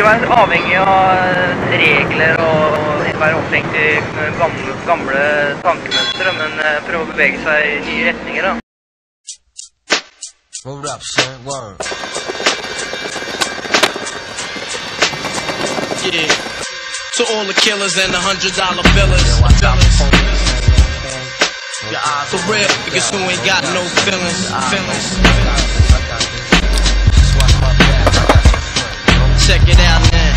ikke være avhengig av regler og være opphengt i gamle, gamle tankemønstre, men prøve å bevege seg i nye retninger. da. Hold up, son. Word. Yeah. To all the killers and the hundred dollar billers. For real, niggas who ain't got no feelings. Feelings. Check it out now.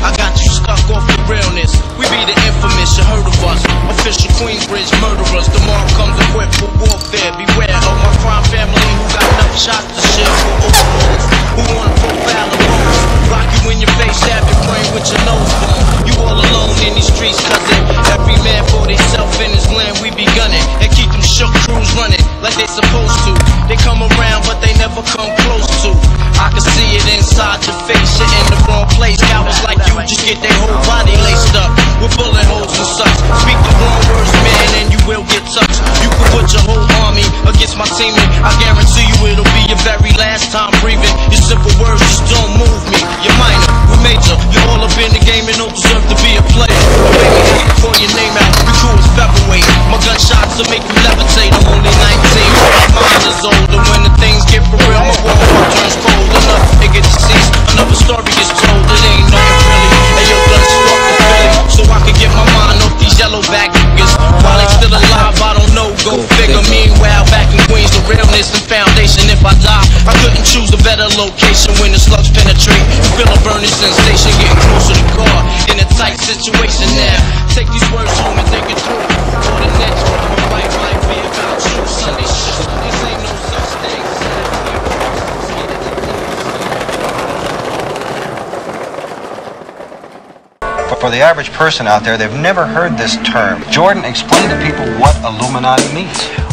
I got you stuck off the realness. We be the infamous, you heard of us. Official Queensbridge murderers. Tomorrow comes equipped for warfare. Beware of my crime family who got enough shots to share for overlords. Who wanna profile the? Rock you in your face, stab your brain with your nose bone. You all alone in these streets, cousin. Every man for himself in his land, we be gunning. And keep them shook crews running like they supposed to. They come around, but they never come close to. I can see it inside your face, you're in the wrong place. Cowards like you just get their whole body laced up with bullet holes and such. Speak the wrong words, man, and you will get touched. You can put your whole army against my team, and I guarantee you it'll be your very last time breathing. Your simple words location when the slugs penetrate. Feel a burning sensation, getting closer to God. In a tight situation now. Take these words home and think it through. Or the next one, my life might be about you. Sunday this ain't no such thing. For- For the average person out there, they've never heard this term. Jordan, explain to people what Illuminati means.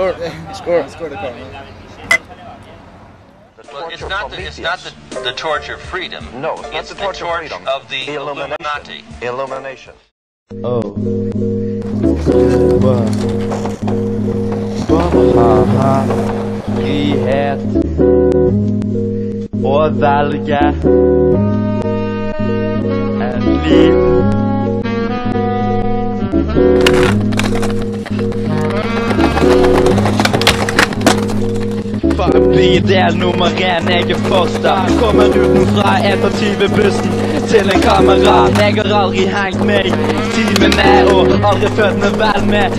Skål. Skål. Well, it's not the, it's not the, the torch of freedom. No, it's not it's the torch of freedom. of the Illuminati. Illumination. Oh. Wow. Haha. Frihet. Å velge Blir det nummer en, jeg er først Kommer utenfra, et av bussen. Till en kamera Neger har hängt mig meg är och aldrig følt meg väl med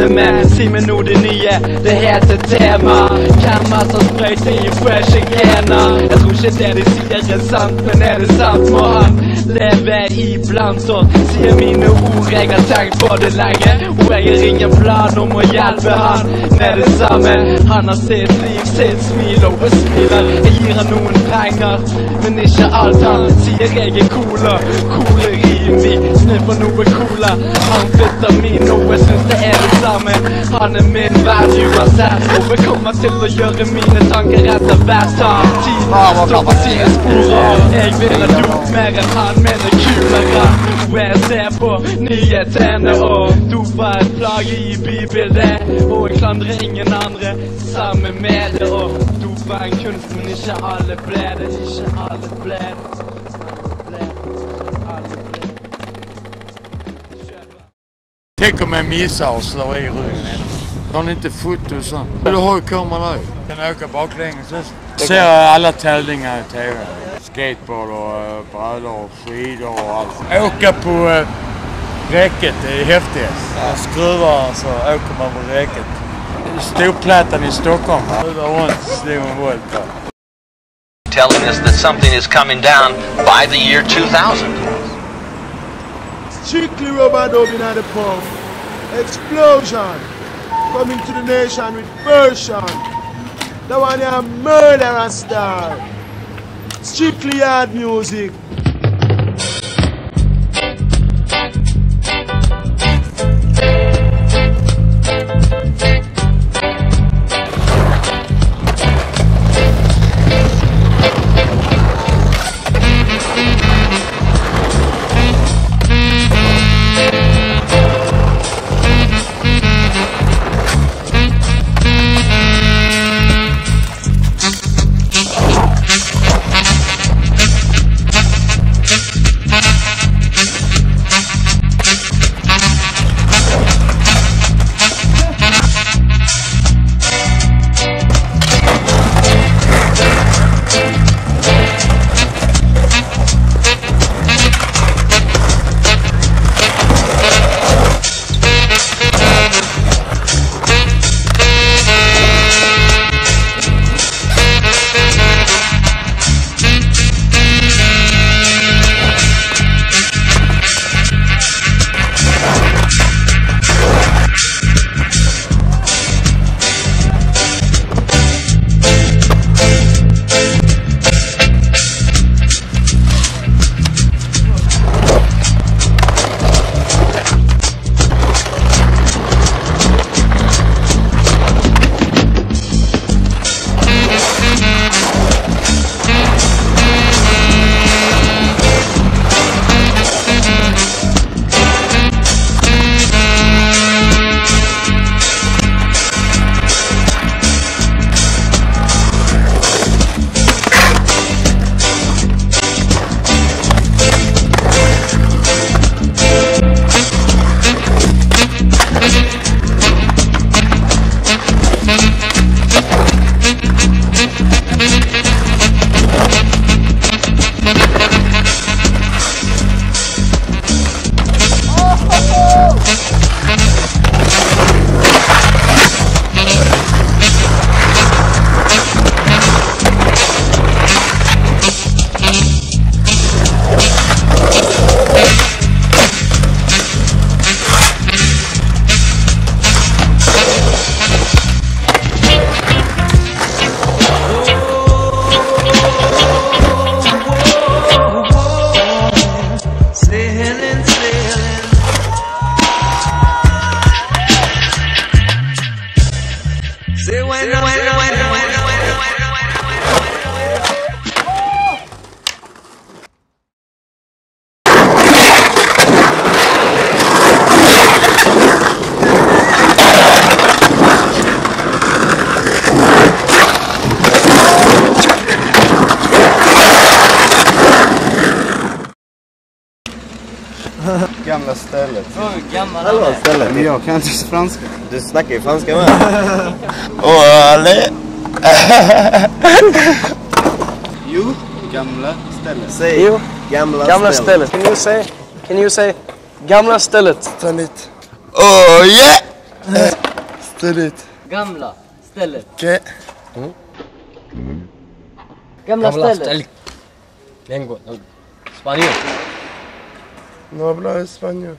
är med. Simen meg nå det nya. det heter tema. Hvem som sprøyter i fresh grenar Jag tror inte det de säger är sant, men är det sant, man Lever ibland så oss. Sier mine ord, jeg har tenkt på det lenge. Og jeg har ingen plan om å hjelpe han med det samme. Han har sitt liv, sitt smil og jeg smiler. Jeg gir han noen penger, men ikke alt. Han sier vi äger coola skolor i Vi sniffar nog är coola. Amfetamin och jag syns det ensam Men han är min världsuassess Och vi kommer till att göra mina tankar rätta värst. Tid stoppar sina spår Jag vill ha dop, mer än han men det menar kulare Och jag ser på nyheterna och Dopa ett plagg i bibelen Och jag klandrar ingen andra. Samma med det. Och dopa en kunst men inte alla bläder. det, ikke alle ble Tänk om jag missar och slår i ryggen. Tar ni inte foto så? Du har ju kameran där. Kan åka baklänges. Ser alla tävlingar i TV. Skateboard och brädor och skidor och allt. Åka på räcket, det är häftigt. Man skruvar så åker man på räcket. Storplattan i Stockholm. Rulla runt, slog en volt. Telling us that something is coming down by the year 2000. Strictly rubber dub in the pump. Explosion. Coming to the nation with version. The one a murderer star. Strictly hard music. Hallå stället. Men jag kan inte franska. Du snackar ju franska med. Ole! jo, gamla stället. Säg Jo. gamla, Gamla stället. stället. Can you say? Can you say? Gamla stället. Stället. Oh yeah! Stället. Gamla stället. Okej. Gamla stället. Lengua. Español. No habla español.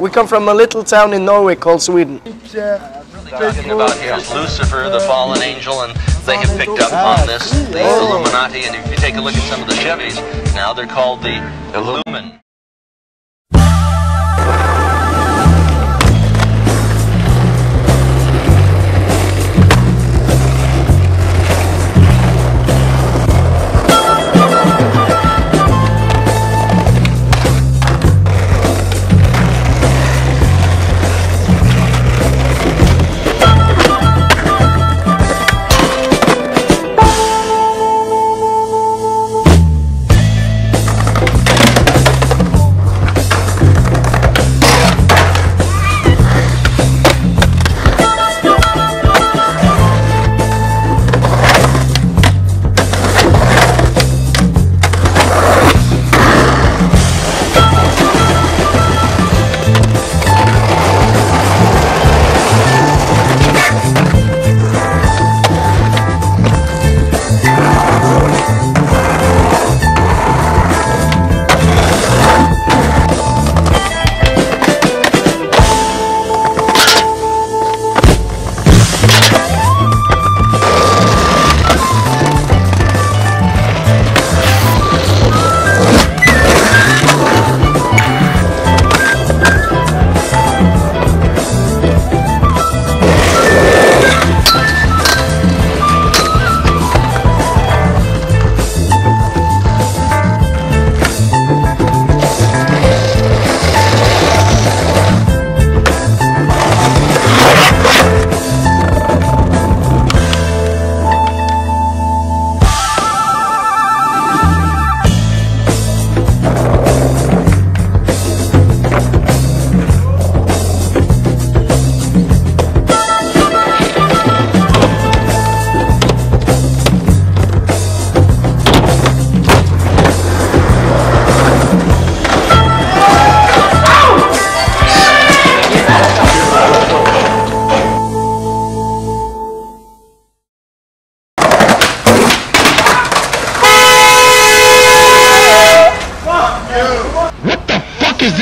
We come from a little town in Norway called Sweden. talking about here is Lucifer, the fallen angel, and they have picked up on this, the Illuminati, and if you take a look at some of the Chevys, now they're called the Illumin.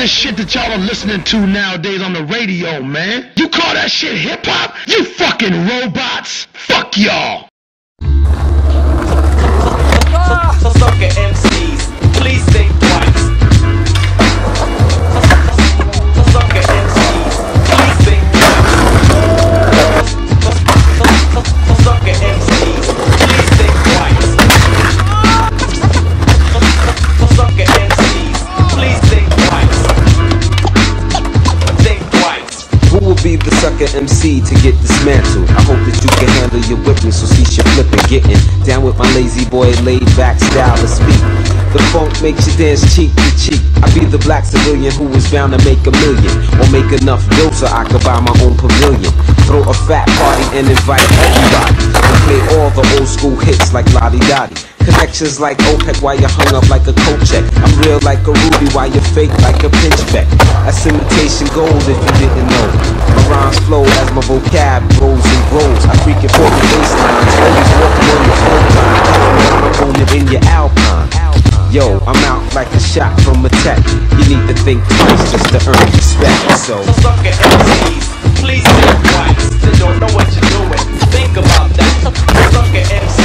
This shit that y'all are listening to nowadays on the radio, man? You call that shit hip hop? You fucking robots! Fuck y'all! So sucker MCs, please think Will the sucker MC to get dismantled? I hope that you can handle your whipping, so cease your flipping. Getting down with my lazy boy, laid back style to speak. The funk makes you dance cheek to cheek. I be the black civilian who was bound to make a million, or make enough dough so I could buy my own pavilion. Throw a fat party and invite everybody. And play all the old school hits like Lottie Dottie. Connections like OPEC while you hung up like a coat check. I'm real like a ruby while you fake like a pinchbeck. That's imitation gold if you didn't know. My rhymes flow as my vocab grows and grows. I freaking for the baselines, always working on your time. I'm opponent in your alpine. Yo, I'm out like a shot from a tech. You need to think twice just to earn respect. So, So sucker MCs, please think twice. They don't know what you're doing. Think about that. Sucker MCs,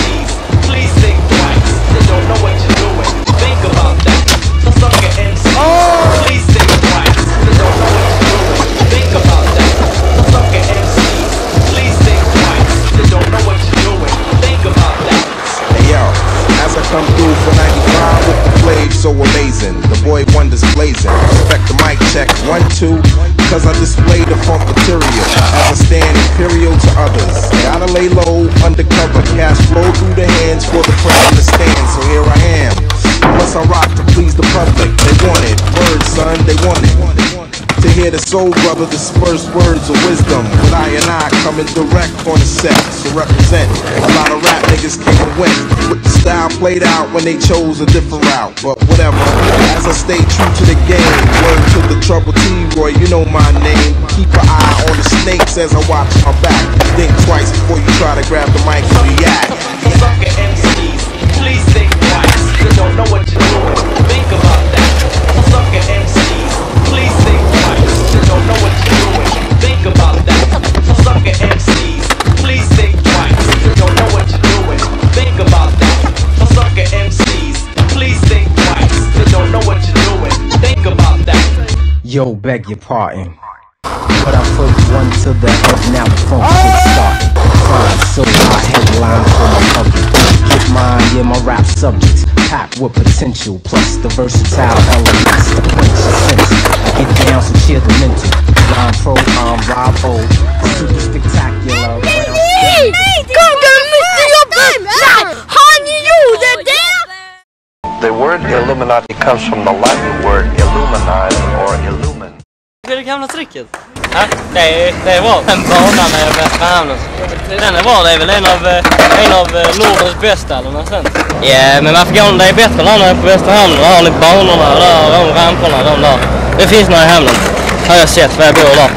95 with the flave so amazing. The boy wonders blazing. Respect the mic check, one, two. Cause I display the funk material as I stand imperial to others. Gotta lay low, undercover, cash flow through the hands for the crowd to stand. So here I am, Plus I rock hear the soul brother disperse words of wisdom. With I and I coming direct on the set to represent. A lot of rap niggas came and went. With the style played out when they chose a different route. But whatever. As I stay true to the game. Word to the trouble T-Roy, you know my name. Keep an eye on the snakes as I watch my back. Think twice before you try to grab the mic and react. Sucker MCs, please think twice. You don't know what you're doing. Think about that. Sucker MCs, please think twice. Know what you're doing. Think about that. Sucker MCs, please think twice. Don't know what you're doing. Think about that. Sucker MCs, please think twice. Don't know what you're doing. Think about that. Yo, beg your pardon. But I first one to the head, now the ah! funk kick started. Crime so high headline for my public. Get mine, yeah, my rap subjects. Packed with potential, plus the versatile elements to quench. Get down, so cheer the mental. Line pro, I'm Rob O. Super spectacular. Kom kan mycket jobbigt! Nej, har ni gjort det? The word Illuminati comes from the Latin word illuminize or illumin. Det är det gamla tricket. Ja, det är, det är bra. Den banan är bäst med hamnen. Den är bra, det är väl en av, eh, en av eh, Nordens bästa eller något sånt. Ja, men varför går det är bättre när det är på Västra hamnen. Där har ni banorna där, de ramperna, de där. Det finns några i hamnen. Har jag sett, för jag bor där.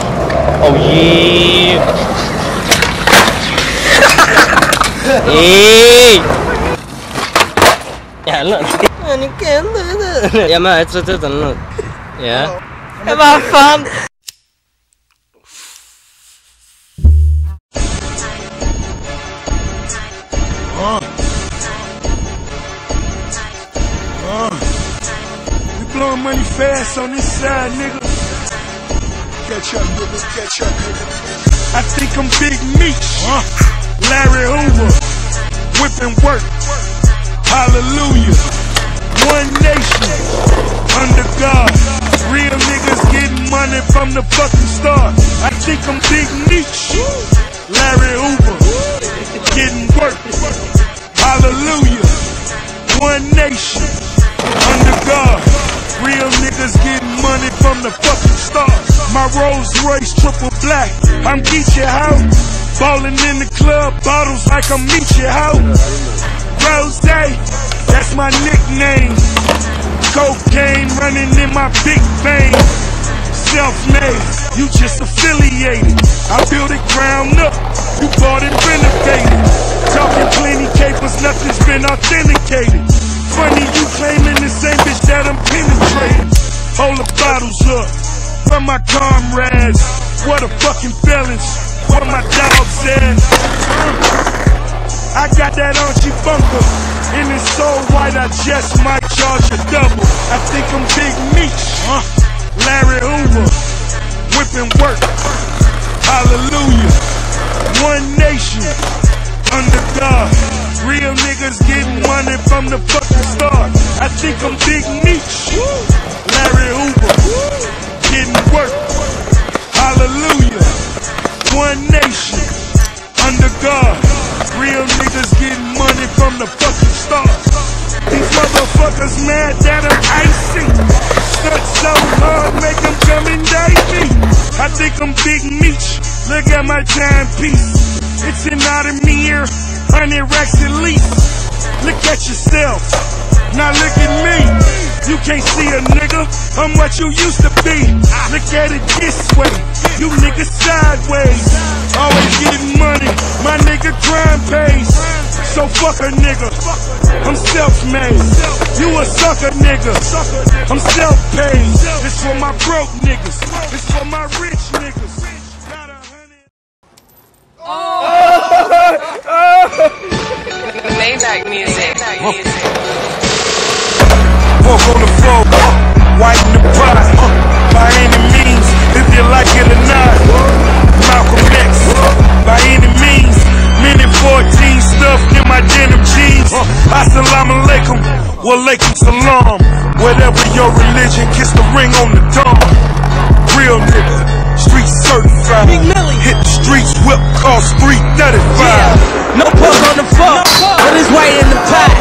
Oh yeah! Hey! Jävlar. Men ni kan det. Jag med, jag har ut den nu. Ja. Ja, vad fan? Money fast on this side, nigga. Catch up, nigga. Catch up, nigga. I think I'm Big Meech. Uh. Larry Hoover. Whipping work. Hallelujah. One nation. Under God. Real niggas getting money from the fucking start. I think I'm Big Meech. Larry Hoover. Getting work. Hallelujah. One nation. Under God. Real niggas getting money from the fucking start. My Rolls Royce triple black. I'm Geechee House. Ballin' in the club, bottles like I'm Meechee House. Rozay, that's my nickname. Cocaine running in my big vein. Self-made, you just affiliated. I built it ground up, you bought it renovated. Talking plenty capers, nothing's been authenticated. Funny you claiming the same bitch that I'm penetrating. Hold the bottles up, where my comrades? What a fucking felons, where my dogs at? I got that Archie Bunker, and it's so white I just might charge a double. I think I'm Big Meech, huh? Larry Hoover, whipping work. Hallelujah. One nation, under God. Real niggas getting money from the fucking think I'm Big Meech, Larry Hoover, getting work. Hallelujah. One nation, under God. Real niggas getting money from the fucking start. These motherfuckers mad that I'm icy. Stunt so hard, make them come and date me. I think I'm Big Meech. Look at my timepiece. It's an Audemar, 100 racks at least. Look at yourself. Now look at me. You can't see a nigga. I'm what you used to be. Look at it this way. You niggas sideways. Always getting money. My nigga crime pays. So fuck a nigga. I'm self-made. You a sucker nigga. I'm self-paid. This for my broke niggas. This for my rich niggas. Maybach oh. music. Walk on the floor, white in the pot. Uh, by any means, if you like it or not. Malcolm X, by any means. Minute 14 stuffed in my denim jeans. Uh, assalamu alaikum, walaikum salam. Whatever your religion, kiss the ring on the dawn. Real nigga, street certified. Hit the streets, whip cost 335. No pork on the fork, but it's white in the pot.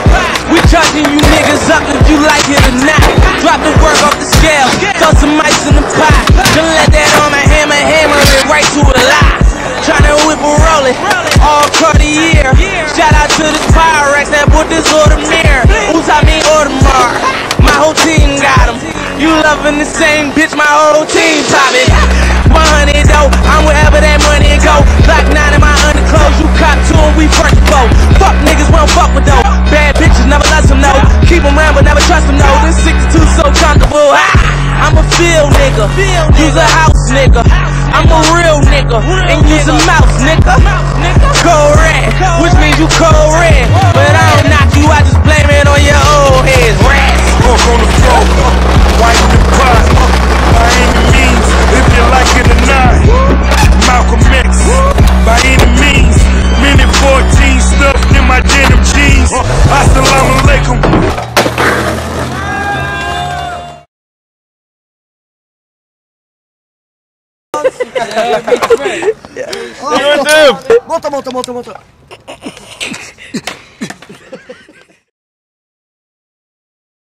We charging you niggas up if you like it or not. Drop the work off the scale, throw some ice in the pot. Then let that on my hammer, hammer it right to a lie. Tryna whip a rollin', all Cartier. Shout out to this Pyrex that put this taught me Audemars? My whole team got 'em. You loving the same bitch, my whole team top it. 100 though, I'm wherever that money go. Black nine in my underclothes, you cop two and we first foe. Fuck niggas, we don't fuck with though. Bad bitches, never let them know. Keep them around, but never trust them though. This 62 so comfortable. I'm a field nigga, use a house nigga. I'm a real nigga, and use a mouse nigga. Cold red, which means you cold red. But I don't knock you, I just blame it on your old heads. Rats. Walk on the floor, white the pot. By any means, if you like it or not. Malcolm X, by any 14 stuffed in my denim jeans. Assalamu alaikum. Monta, monta, monta, monta.